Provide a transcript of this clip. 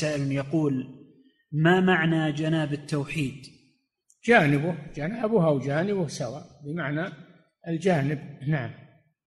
سائل يقول ما معنى جناب التوحيد؟ جانبه جنابه أو جانبه سواء بمعنى الجانب نعم.